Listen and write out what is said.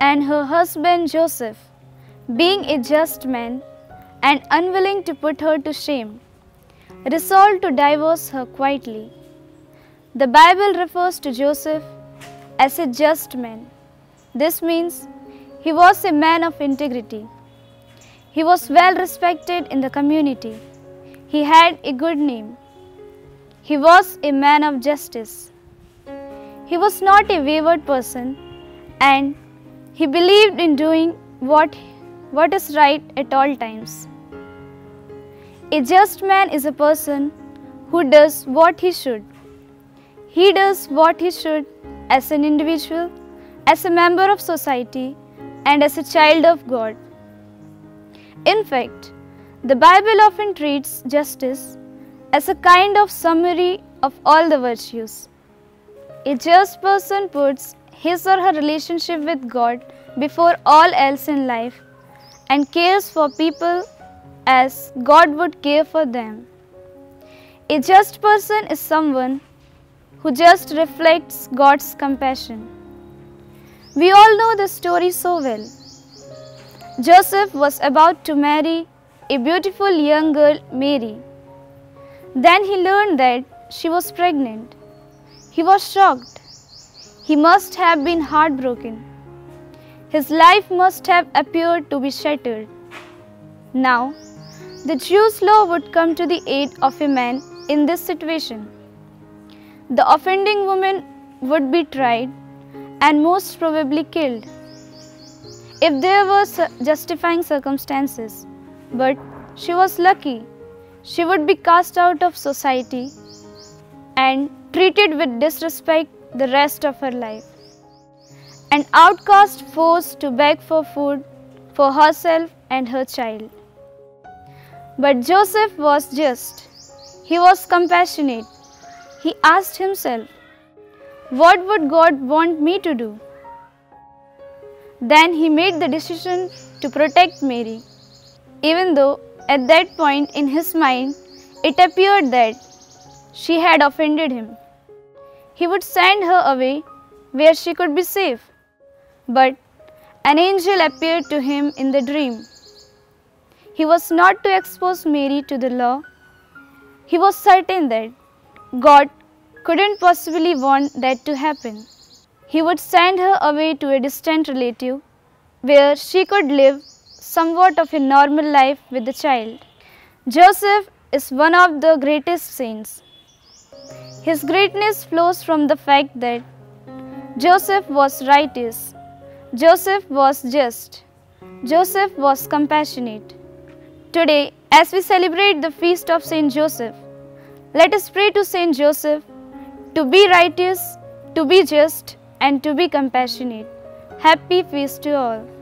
and her husband Joseph, being a just man and unwilling to put her to shame, resolved to divorce her quietly. The Bible refers to Joseph as a just man. This means he was a man of integrity. He was well respected in the community. He had a good name. He was a man of justice. He was not a wayward person and he believed in doing what, what is right at all times. A just man is a person who does what he should. He does what he should as an individual, as a member of society, and as a child of God. In fact, the Bible often treats justice as a kind of summary of all the virtues. A just person puts his or her relationship with God before all else in life and cares for people as God would care for them. A just person is someone who just reflects God's compassion. We all know the story so well. Joseph was about to marry a beautiful young girl, Mary. Then he learned that she was pregnant. He was shocked. He must have been heartbroken. His life must have appeared to be shattered. Now, the Jews' law would come to the aid of a man in this situation. The offending woman would be tried and most probably killed if there were justifying circumstances. But she was lucky. She would be cast out of society and treated with disrespect the rest of her life. An outcast forced to beg for food for herself and her child. But Joseph was just. He was compassionate. He asked himself, What would God want me to do? Then he made the decision to protect Mary, even though at that point in his mind it appeared that she had offended him. He would send her away where she could be safe. But an angel appeared to him in the dream. He was not to expose Mary to the law. He was certain that God couldn't possibly want that to happen he would send her away to a distant relative where she could live somewhat of a normal life with the child. Joseph is one of the greatest saints. His greatness flows from the fact that Joseph was righteous, Joseph was just, Joseph was compassionate. Today, as we celebrate the feast of Saint Joseph, let us pray to Saint Joseph to be righteous, to be just, and to be compassionate. Happy feast to all.